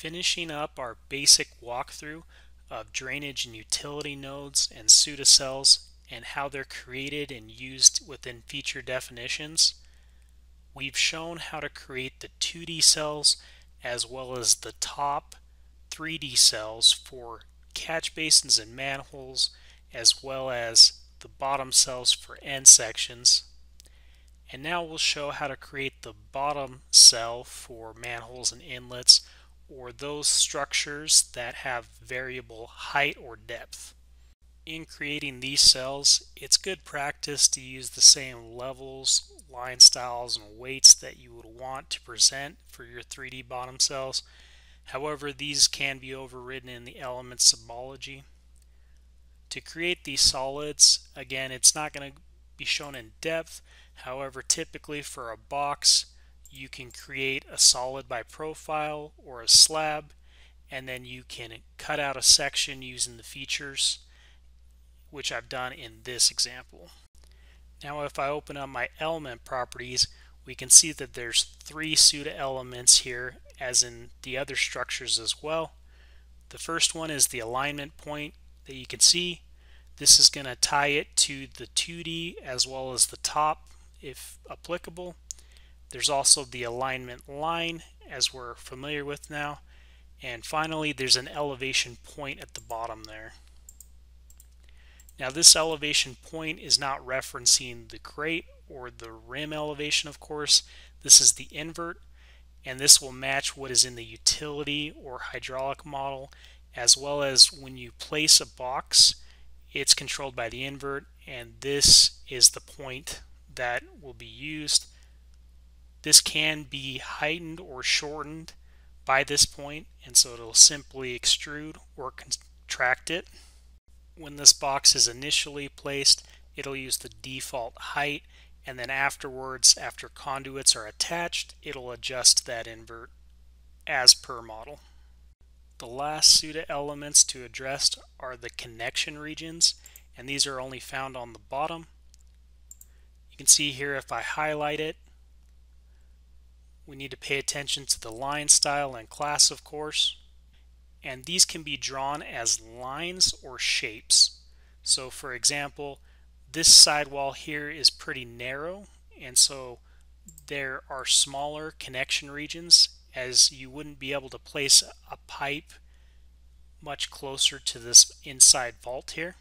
Finishing up our basic walkthrough of drainage and utility nodes and SUDA cells and how they're created and used within feature definitions, we've shown how to create the 2D cells as well as the top 3D cells for catch basins and manholes as well as the bottom cells for end sections. And now we'll show how to create the bottom cell for manholes and inlets or those structures that have variable height or depth. In creating these cells, it's good practice to use the same levels, line styles, and weights that you would want to present for your 3D bottom cells. However, these can be overridden in the element symbology. To create these solids, again, it's not going to be shown in depth. However, typically for a box, you can create a solid by profile or a slab and then you can cut out a section using the features which I've done in this example. Now if I open up my element properties we can see that there's three SUDA elements here as in the other structures as well. The first one is the alignment point that you can see. This is going to tie it to the 2D as well as the top if applicable. There's also the alignment line as we're familiar with now. And finally, there's an elevation point at the bottom there. Now this elevation point is not referencing the grate or the rim elevation, of course. This is the invert, and this will match what is in the utility or hydraulic model, as well as when you place a box, it's controlled by the invert, and this is the point that will be used this can be heightened or shortened by this point, and so it'll simply extrude or contract it. When this box is initially placed, it'll use the default height, and then afterwards, after conduits are attached, it'll adjust that invert as per model. The last SUDA elements to address are the connection regions, and these are only found on the bottom. You can see here if I highlight it, we need to pay attention to the line style and class, of course. And these can be drawn as lines or shapes. So for example, this sidewall here is pretty narrow, and so there are smaller connection regions as you wouldn't be able to place a pipe much closer to this inside vault here.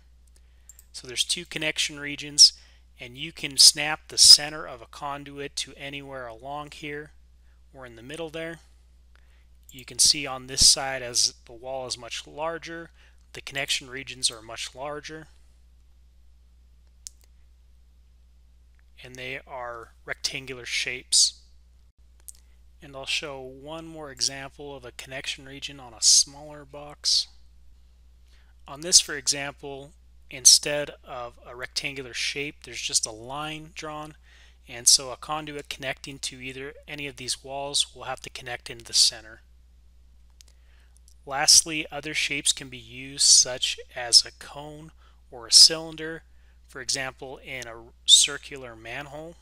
So there's two connection regions and you can snap the center of a conduit to anywhere along here or in the middle there. You can see on this side as the wall is much larger, the connection regions are much larger. And they are rectangular shapes. And I'll show one more example of a connection region on a smaller box. On this, for example, instead of a rectangular shape, there's just a line drawn and so a conduit connecting to either any of these walls will have to connect into the center. Lastly, other shapes can be used such as a cone or a cylinder, for example in a circular manhole.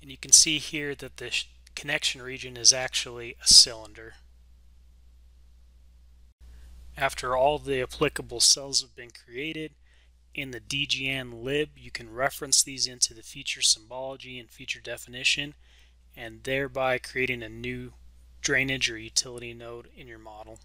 And you can see here that the connection region is actually a cylinder. After all the applicable cells have been created, in the DGN lib you can reference these into the feature symbology and feature definition and thereby creating a new drainage or utility node in your model.